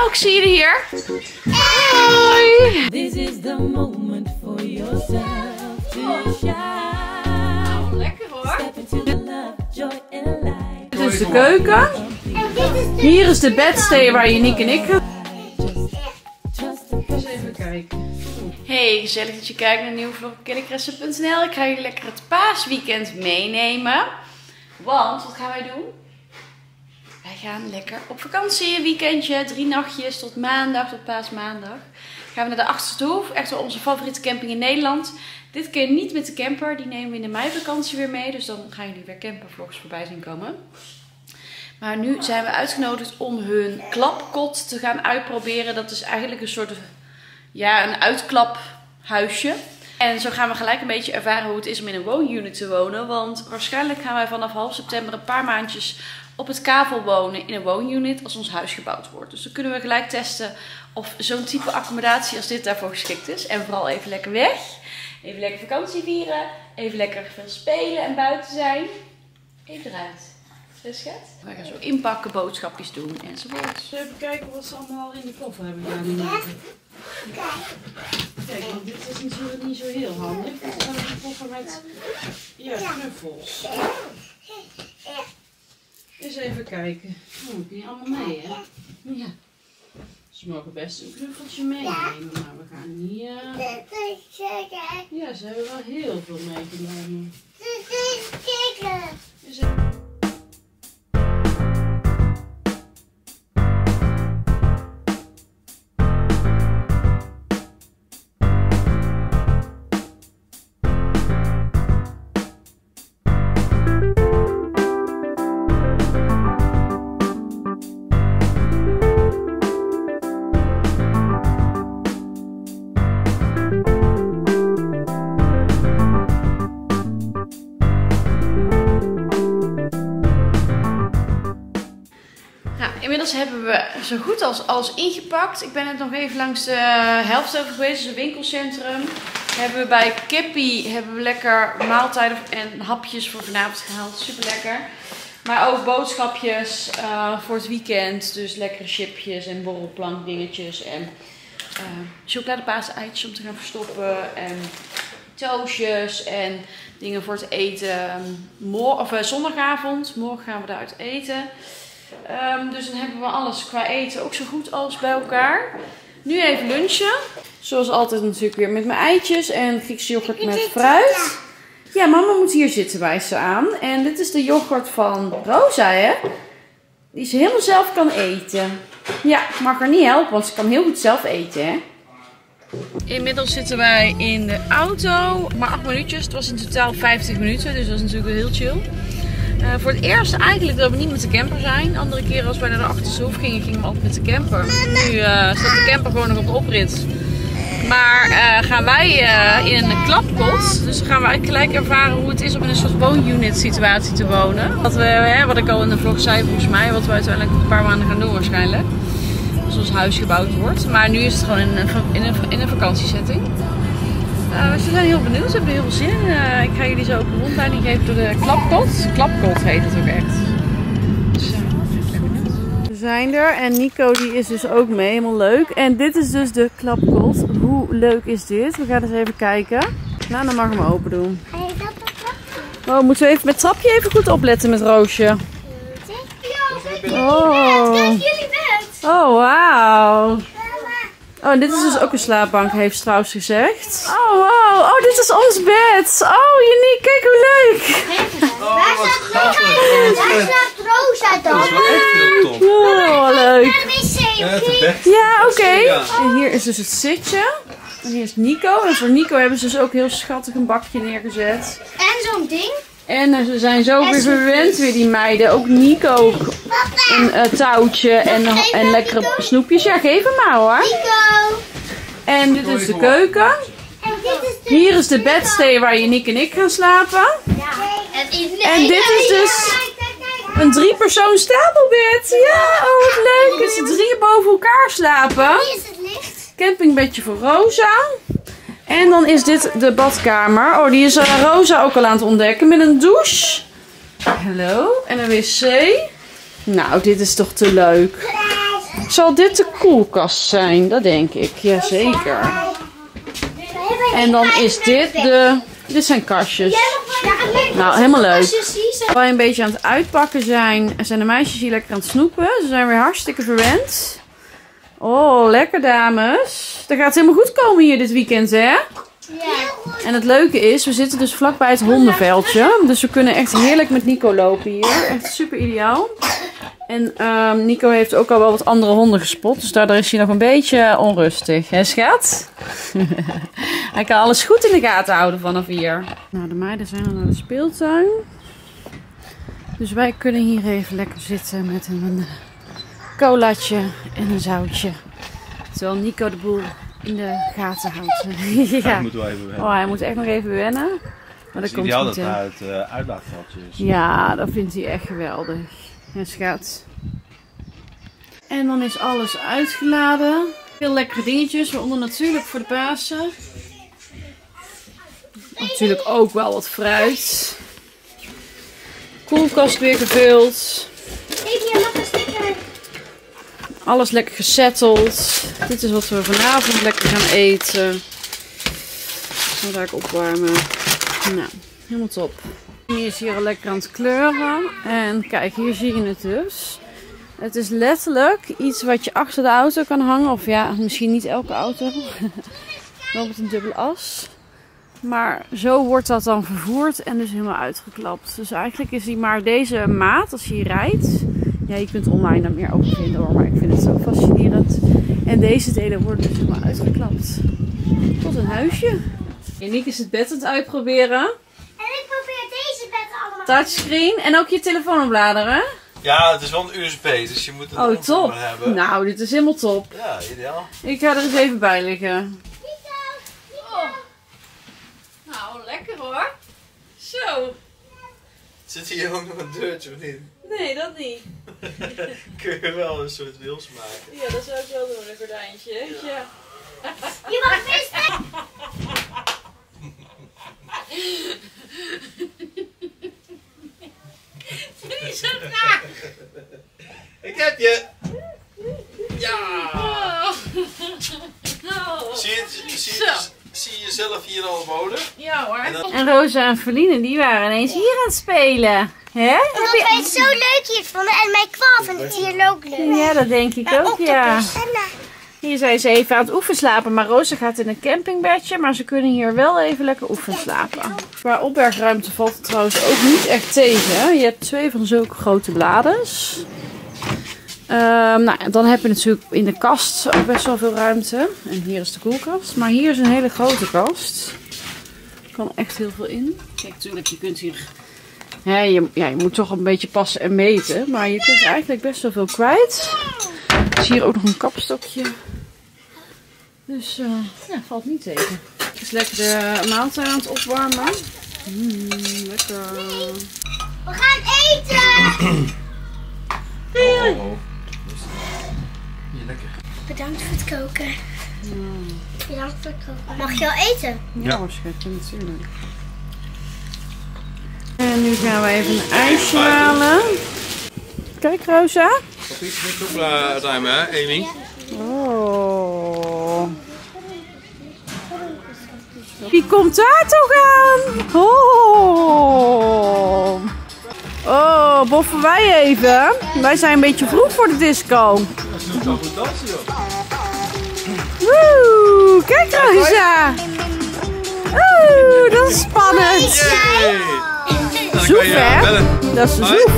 Oh, ik zie je hier. Hoi. This is the moment for yourself to shine. Lekker hoor. Dit is de keuken. Hier is de bedstee waar Janiek en ik Eens even kijken. Hey, gezellig dat je kijkt naar een nieuwe vlog op. Ik ga jullie lekker het paasweekend meenemen. Want, wat gaan wij doen? Wij gaan lekker op vakantie, een weekendje, drie nachtjes tot maandag, tot paasmaandag. Gaan we naar de Achterste Hoef, echt wel onze favoriete camping in Nederland. Dit keer niet met de camper, die nemen we in de meivakantie weer mee. Dus dan gaan jullie weer campervlogs voorbij zien komen. Maar nu zijn we uitgenodigd om hun klapkot te gaan uitproberen. Dat is eigenlijk een soort ja, een uitklaphuisje. En zo gaan we gelijk een beetje ervaren hoe het is om in een woonunit te wonen. Want waarschijnlijk gaan wij vanaf half september een paar maandjes op het kavel wonen in een woonunit als ons huis gebouwd wordt. Dus dan kunnen we gelijk testen of zo'n type accommodatie als dit daarvoor geschikt is. En vooral even lekker weg. Even lekker vakantie vieren. Even lekker veel spelen en buiten zijn. Even eruit. Schat. We gaan zo inpakken, boodschapjes doen enzovoort. Even kijken wat ze allemaal in de koffer hebben gedaan. Kijk, dit is natuurlijk niet zo heel handig. Is gewoon een koffer met ja, knuffels. Eens even kijken. Oh, die niet allemaal mee, hè? Ja. Ze mogen best een knuffeltje meenemen, maar we gaan niet... Ja, ze hebben wel heel veel meegenomen. Inmiddels hebben we zo goed als alles ingepakt. Ik ben het nog even langs de helft over geweest, dus een winkelcentrum. Hebben we bij Kippie hebben we lekker maaltijden en hapjes voor vanavond gehaald. Super lekker. Maar ook boodschapjes eh, voor het weekend. Dus lekkere chipjes en borrelplank dingetjes. En eh chocoladepaas-eitjes om te gaan verstoppen. En toastjes en dingen voor het eten. Mor of, eh, zondagavond. Morgen gaan we daaruit eten. Ehm, dus dan hebben we alles qua eten ook zo goed als bij elkaar. Nu even lunchen. Zoals altijd natuurlijk weer met mijn eitjes en Griekse yoghurt met fruit. Ja, mama moet hier zitten, wijst ze aan. En dit is de yoghurt van Rosa, hè? Die ze helemaal zelf kan eten. Ja, ik mag haar niet helpen, want ze kan heel goed zelf eten, hè? Inmiddels zitten wij in de auto. Maar 8 minuutjes. Het was in totaal 50 minuten, dus dat is natuurlijk wel heel chill. Eh, voor het eerst eigenlijk dat we niet met de camper zijn. Andere keren als wij naar de Achterste Hoef gingen, gingen we altijd met de camper. Nu eh, staat de camper gewoon nog op de oprit. Maar eh, gaan wij in een klapkot. Dus dan gaan we eigenlijk gelijk ervaren hoe het is om in een soort woonunit situatie te wonen. Wat, we, hè, wat ik al in de vlog zei volgens mij, wat we uiteindelijk een paar maanden gaan doen waarschijnlijk. Als ons huis gebouwd wordt. Maar nu is het gewoon in een, in een, in een vakantiesetting. Dus we zijn heel benieuwd, we hebben er heel veel zin in. Eh, ik ga jullie zo ook een rondleiding geven door de klapkot. Klapkot heet het ook echt. Dus, eh. We zijn er en Nico die is dus ook mee, helemaal leuk. En dit is dus de klapkot. Hoe leuk is dit? We gaan eens even kijken. Nou, dan mag ik hem open doen. Oh, moeten we even met trapje even goed opletten met Roosje. Oh, oh wauw. Oh, en dit is dus ook een slaapbank, heeft ze trouwens gezegd. Oh, wow. Oh, dit is ons bed. Oh, Janiek, kijk hoe leuk. Waar staat Waar staat Rosa dan? Dat is wel echt heel. Oh, leuk. Ja, oké. Ja. En hier is dus het zitje. En hier is Nico. En voor Nico hebben ze dus ook heel schattig een bakje neergezet. En zo'n ding. En eh, ze zijn zo weer verwend weer, die meiden. Ook Nico een eh, touwtje en, en lekkere snoepjes. Ja, geef hem maar hoor. En dit is de keuken. Is. Hier is de bedstee waar Janiek en ik gaan slapen. En, dit is dus een drie persoon stapelbed. Ja, oh wat leuk. Ze drieën boven elkaar slapen. Is. Campingbedje voor Rosa. En dan is dit de badkamer. Oh, die is eh, Rosa ook al aan het ontdekken. Met een douche. Hallo. En een wc. Nou, dit is toch te leuk. Zal dit de koelkast zijn? Dat denk ik. Jazeker. En dan is dit de... Dit zijn kastjes. Nou, helemaal leuk. Wij een beetje aan het uitpakken zijn, zijn de meisjes hier lekker aan het snoepen. Ze zijn weer hartstikke verwend. Oh, lekker dames. Dat gaat helemaal goed komen hier dit weekend, hè? En het leuke is, we zitten dus vlakbij het hondenveldje. Dus we kunnen echt heerlijk met Nico lopen hier. Echt super ideaal. En ehm, Nico heeft ook al wel wat andere honden gespot. Dus daardoor is hij nog een beetje onrustig. Hè, schat? hij kan alles goed in de gaten houden vanaf hier. Nou, de meiden zijn al naar de speeltuin. Dus wij kunnen hier even lekker zitten met een colaatje en een zoutje. Terwijl Nico de boel in de gaten houdt. ja. Dat moeten we even wennen. Oh, hij moet echt nog even wennen. Maar dat komt ideaal goed, dat hij het uh, uitlaatveldje is. Ja, dat vindt hij echt geweldig. Ja, schat. En dan is alles uitgeladen. Veel lekkere dingetjes, waaronder natuurlijk voor de Pasen. Natuurlijk ook wel wat fruit. Koelkast weer gevuld. Alles lekker gesetteld. Dit is wat we vanavond lekker gaan eten. Zal daar ik opwarmen. Nou, helemaal top. Hier is hier al lekker aan het kleuren. En kijk, hier zie je het dus. Het is letterlijk iets wat je achter de auto kan hangen. Of ja, misschien niet elke auto. Wel met een dubbele as. Maar zo wordt dat dan vervoerd en dus helemaal uitgeklapt. Dus eigenlijk is hij maar deze maat als je rijdt. Ja, je kunt online daar meer over vinden hoor, maar ik vind het zo fascinerend. En deze delen worden dus helemaal uitgeklapt. Tot een huisje. Janiek is het bed aan het uitproberen. En ik probeer deze bed allemaal. Touchscreen en ook je telefoon opladeren. Ja, het is wel een USB, dus je moet het Oh, top. hebben. Nou, dit is helemaal top. Ja, ideaal. Ik ga er eens even bij liggen. Nou, lekker hoor. Zo. Zit hier ook nog een deurtje of niet? Nee, dat niet. Kun je wel een soort wils maken. Ja, dat zou ik wel doen, een gordijntje. Ja. Je mag best Ik heb je! Ja! Zie je, zie, Zo. je, zie je jezelf hier al wonen? Ja hoor. En dan- En Rosa en Feline, die waren ineens hier aan het spelen. Hè? Omdat wij het zo leuk hier vonden en mijn kwal vindt het hier ook leuk. Ja, dat denk ik ook, ja. Hier zijn ze even aan het oefenslapen, maar Rosa gaat in een campingbedje. Maar ze kunnen hier wel even lekker oefenslapen. Qua opbergruimte valt het trouwens ook niet echt tegen. Je hebt twee van zulke grote blades. Ehm, nou, dan heb je natuurlijk in de kast ook best wel veel ruimte. En hier is de koelkast. Maar hier is een hele grote kast. Er kan echt heel veel in. Kijk, natuurlijk, je kunt hier... Je, ja, je moet toch een beetje passen en meten. Maar je kunt eigenlijk best wel veel kwijt. Ik zie hier ook nog een kapstokje. Dus eh, ja, valt niet tegen. Het is lekker de maaltijd aan het opwarmen. Mm, lekker. We gaan eten! Oh. Hier, lekker. Bedankt voor het koken. Bedankt voor het koken. Mag je al eten? Ja, waarschijnlijk natuurlijk. En nu gaan we even een ijsje halen. Kijk, Rosa. Iets met ook ruimen, hè, Amy? Oh. Wie komt daar toch aan? Oh. Oh, boffen wij even. Wij zijn een beetje vroeg voor de disco. Dat is een goed dansen, joh. Woe, kijk Rosa. Oeh, dat is spannend. Zoef, hè? Dat is zoef.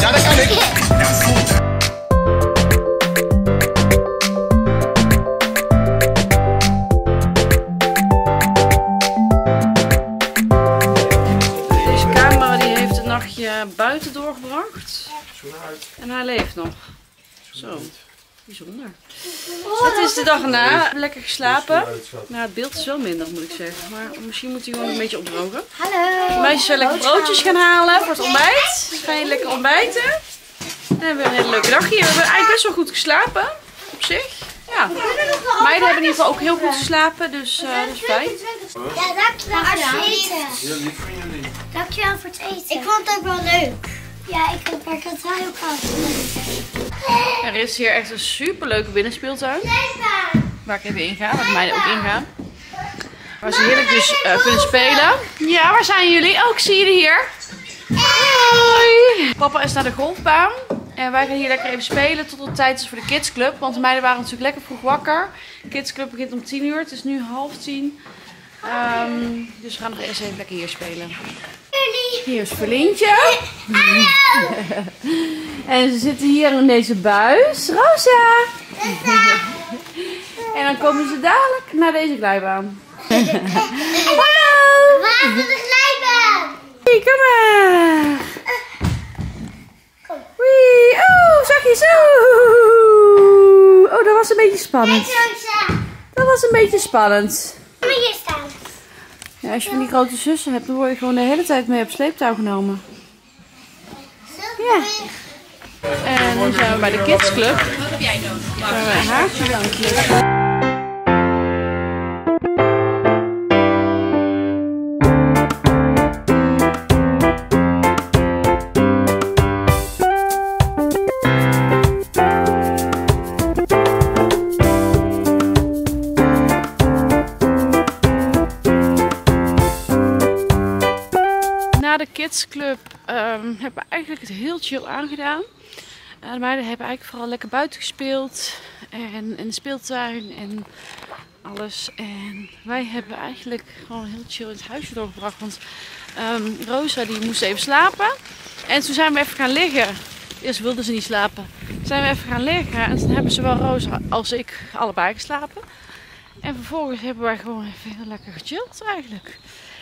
Ja, dat kan ik. Deze camera die heeft een nachtje buiten doorgebracht. En hij leeft nog. Zo, bijzonder. Het is de dag erna. Lekker geslapen. Nou, het beeld is wel minder moet ik zeggen. Maar misschien moet hij gewoon een beetje opdrogen. Hallo. De meisjes zijn lekker broodjes gaan halen voor het ontbijt. Dus ga je lekker ontbijten. En we hebben een hele leuke dag hier. We hebben eigenlijk best wel goed geslapen. Op zich. Ja. Meiden hebben in ieder geval ook heel goed geslapen, dus eh, dat is fijn. Ja, dankjewel voor het eten. Ja, lief van jullie. Dankjewel voor het eten. Ik vond het ook wel leuk. Ja, ik heb het wel ook al. Er is hier echt een superleuke binnenspeeltuin. Waar ik even inga, waar de meiden ook ingaan. Waar ze heerlijk dus eh, kunnen spelen. Ja, waar zijn jullie? Oh, ik zie jullie hier. Hoi! Papa is naar de golfbaan. En wij gaan hier lekker even spelen tot het tijd is voor de kidsclub. Want de meiden waren natuurlijk lekker vroeg wakker. De kidsclub begint om 10 uur. Het is nu half tien. Ehm, dus we gaan nog eerst even lekker hier spelen. Hier is Verlintje. en ze zitten hier in deze buis. Rosa! en dan komen ze dadelijk naar deze glijbaan. Hallo! Waar is de glijbaan? Hey, kom maar! Wee! Oh, zachtjes! Oeh! Oh, dat was een beetje spannend. Dat was een beetje spannend. Als je van die grote zussen hebt, dan word je gewoon de hele tijd mee op sleeptouw genomen. Ja. En nu zijn we bij de kidsclub. Wat heb jij nodig? Kidsclub ehm hebben we eigenlijk het heel chill aangedaan. Uh, de meiden hebben eigenlijk vooral lekker buiten gespeeld. En in de speeltuin en alles. En wij hebben eigenlijk gewoon heel chill in het huisje doorgebracht. Want ehm, Rosa die moest even slapen. En toen zijn we even gaan liggen. Eerst wilde ze niet slapen. Toen zijn we even gaan liggen. En toen hebben zowel Rosa als ik allebei geslapen. En vervolgens hebben wij gewoon even heel lekker gechilled eigenlijk.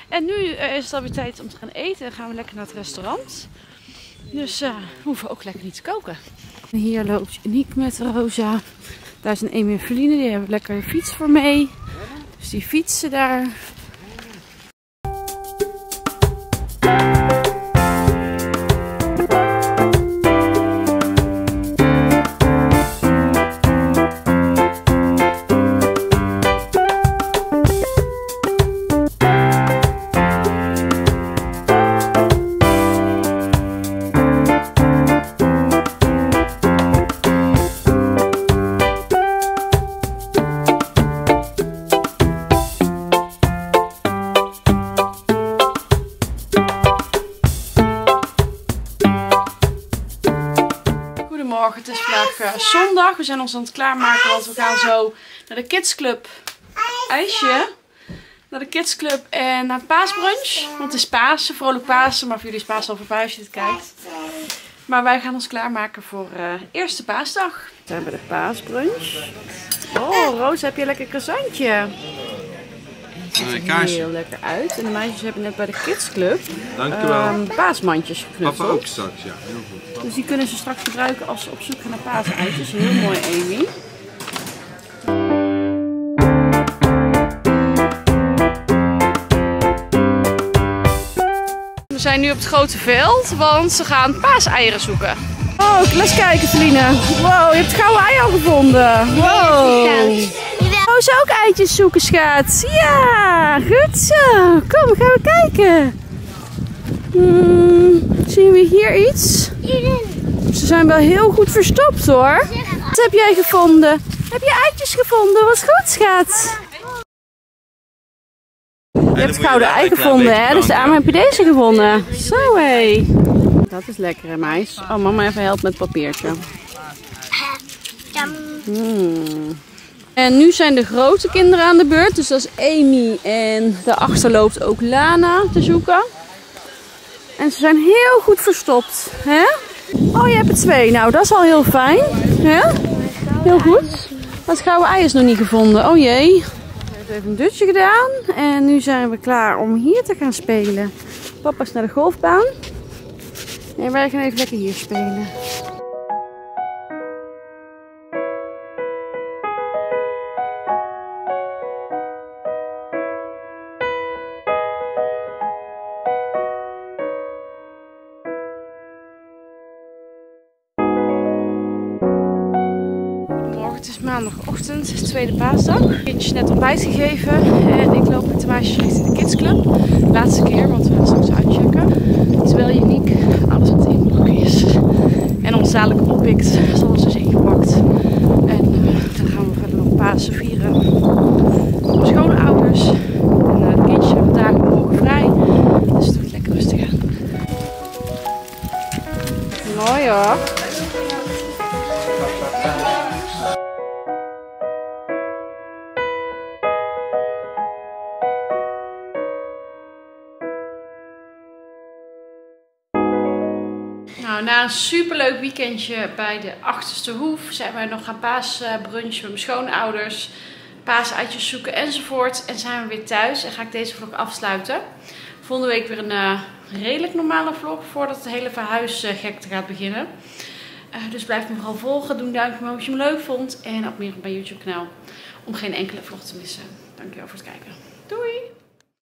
En nu eh, is het alweer tijd om te gaan eten. Dan gaan we lekker naar het restaurant. Dus eh, we hoeven ook lekker niet te koken. En hier loopt Uniek met Rosa. Daar zijn Amy en Feline. Die hebben lekker een fiets voor mee. Dus die fietsen daar. We zijn ons aan het klaarmaken, want we gaan zo naar de kidsclub ijsje. Naar de kidsclub en naar het paasbrunch. Want het is Pasen, vrolijk Pasen. Maar voor jullie is Pasen al voorbij als je dit kijkt. Maar wij gaan ons klaarmaken voor eh, eerste paasdag. We zijn bij de paasbrunch. Oh, Roos, heb je een lekker croissantje? Het ziet er kaasje. heel lekker uit. En de meisjes hebben net bij de kidsclub Dankjewel. ehm paasmandjes Papa geknutseld. ook straks, ja. Heel goed. Dus die kunnen ze straks gebruiken als ze op zoek gaan naar paaseitjes. Heel mooi, Amy. We zijn nu op het grote veld, want ze gaan paaseieren zoeken. Oh, laat eens kijken, Feline. Wow, je hebt gouden ei al gevonden. Wow. Oh, ze ook eitjes zoeken, schat. Ja, goed zo. Kom, gaan we kijken. Hmm, zien we hier iets? Ze zijn wel heel goed verstopt hoor. Wat heb jij gevonden? Heb je eitjes gevonden? Wat goed, schat. Je hebt het gouden ei gevonden, hè? Dus daarom heb je deze gevonden. Zo hé. Dat is lekker, hè, meis. Oh, mama even helpt met papiertje. Hmm. En nu zijn de grote kinderen aan de beurt. Dus dat is Amy en daarachter loopt ook Lana te zoeken. En ze zijn heel goed verstopt. Hè? Oh, je hebt er twee. Nou, dat is al heel fijn. Ja? Heel goed. Het gouden ei is nog niet gevonden. Oh jee. We hebben even een dutje gedaan. En nu zijn we klaar om hier te gaan spelen. Papa is naar de golfbaan. En wij gaan even lekker hier spelen. Het is tweede paasdag. Kindjes net ontbijt gegeven en ik loop met de meisjes richting de kidsclub. Laatste keer, want we gaan straks uitchecken. Het wel uniek, alles wat ingeblok is. En ons dadelijk oppikt, is alles dus ingepakt. En eh, dan gaan we verder nog Pasen vieren. Mijn schoonouders. En eh, de kindjes hebben dagen morgen vrij. Dus het wordt lekker rustig aan. Mooi hoor. Nou, na een superleuk weekendje bij de Achterste Hoef zijn wij nog gaan paasbrunchen met mijn schoonouders, paaseitjes zoeken enzovoort. En zijn we weer thuis en ga ik deze vlog afsluiten. Volgende week weer een eh, redelijk normale vlog voordat het hele verhuisgekte gaat beginnen. Eh, dus blijf me vooral volgen, doe een duimpje omhoog als je me leuk vond en abonneer op mijn YouTube kanaal om geen enkele vlog te missen. Dankjewel voor het kijken. Doei!